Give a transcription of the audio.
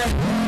Yeah.